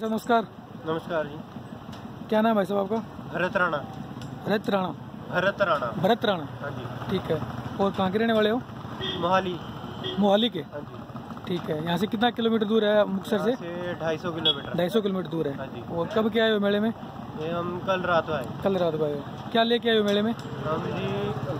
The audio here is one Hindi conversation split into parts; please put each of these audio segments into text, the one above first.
सर नमस्कार। नमस्कार जी। क्या नाम है साहब आपका? भरत राणा। भरत राणा। भरत राणा। भरत राणा। हाँ जी। ठीक है। और कहाँ के रहने वाले हो? मोहाली। मोहाली के? हाँ जी। ठीक है। यहाँ से कितना किलोमीटर दूर है मुक्तसर से? ढाई सौ किलोमीटर। ढाई सौ किलोमीटर दूर हाँ। है जी। और कब के आए हो मेले में? ये हम कल रात आए। कल रात को आए हो। क्या लेके आए हो मेले में? हम जी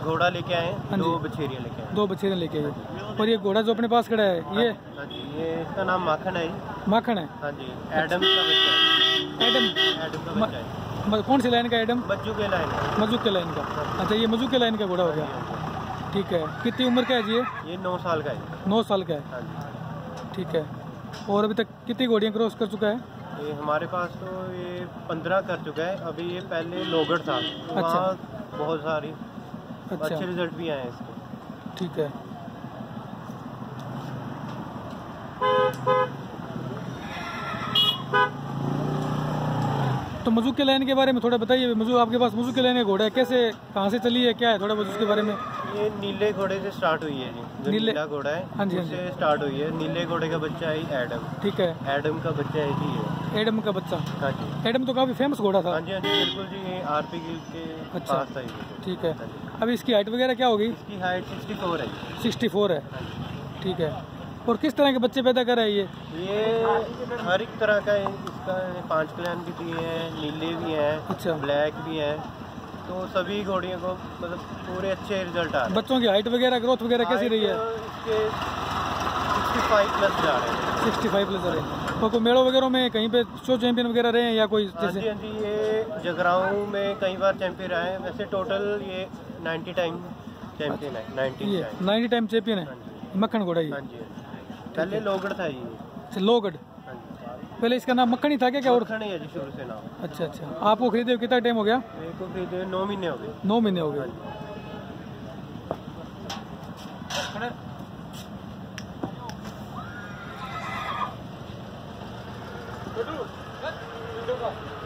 घोड़ा लेके आए हाँ दो। बछेरियाँ लेके आए। दो बच्चे लेके आए। और ये घोड़ा जो अपने पास खड़ा है ये? हाँ जी ये इसका नाम माखन है माखन है? हाँ जी एडम का बच्चा है। एडम? एडम का बच्चा है। कौन सी लाइन का एडम? बच्चू के लाइन है। मजूक के लाइन का। अच्छा ये मजूक के लाइन का घोड़ा हो गया। हाँ ठीक है। कितनी उम्र का है जी ये? ये नौ साल का है। नौ साल का है। हाँ ठीक है। और अभी तक कितनी घोड़ियाँ क्रॉस कर चुका है? ये हमारे पास तो ये पंद्रह कर चुका है। अभी ये पहले लोगढ़ था। अच्छा। बहुत सारी अच्छा। अच्छे रिज़ल्ट भी आए हैं इसके। ठीक है। तो मजू के लाइन के बारे में थोड़ा बताइए। मजू आपके पास मजू के लाइन का घोड़ा है। कैसे कहाँ से चली है क्या है थोड़ा बहुत उसके बारे में? ये नीले घोड़े से स्टार्ट हुई है जी। जो नीले- घोड़ा है हाँ जी, हाँ उससे स्टार्ट हुई है। नीले घोड़े का बच्चा है एडम ठीक है। एडम का बच्चा है जी ये। एडम का बच्चा। हाँ जी। एडम तो काफ़ी फ़ेमस घोड़ा था। हाँ जी हाँ जी बिल्कुल जी आरपी गिल के अच्छा। पास था ये ठीक है। हाँ। अब इसकी हाइट वगैरह क्या होगी? इसकी हाइट सिक्सटी फोर है। सिक्सटी फोर है हाँ ठीक है। और किस तरह के बच्चे पैदा कर रहा है ये? ये हर एक तरह का है। इसका पाँच कल्याण भी दिए हैं नीले भी हैं अच्छा। ब्लैक भी हैं। तो सभी घोड़ियों को मतलब पूरे अच्छे रिज़ल्ट आ रहे हैं। बच्चों की हाइट वगैरह ग्रोथ वगैरह कैसी रही है? इसके फाइव प्लस जा रहे हैं। सिक्सटी फाइव प्लस रहे तो कोई मेड़ों वगैरह में कहीं पे शो चैंपियन वगैरह रहे हैं या कोई हाँ जी जैसे हाँ जी ये जगराऊं में कई बार चैंपियन रहे हैं। वैसे टोटल ये 90 टाइम चैंपियन है 90 टाइम नाइन्टी टाइम चैंपियन हाँ? है मक्खन घोड़ा ये? हाँ जी हाँ जी। पहले लोगढ़ था ये। अच्छा लोगढ़ हाँ पहले इसका नाम मक्खन ही था क्या क्या और? मक्खन ही है जी शुरू से नाम। अच्छा अच्छा। आपको खरीदे कितना टाइम हो गया? मेरे को खरीदे नौ महीने हो गए। नौ महीने हो Terus, kan? Terus.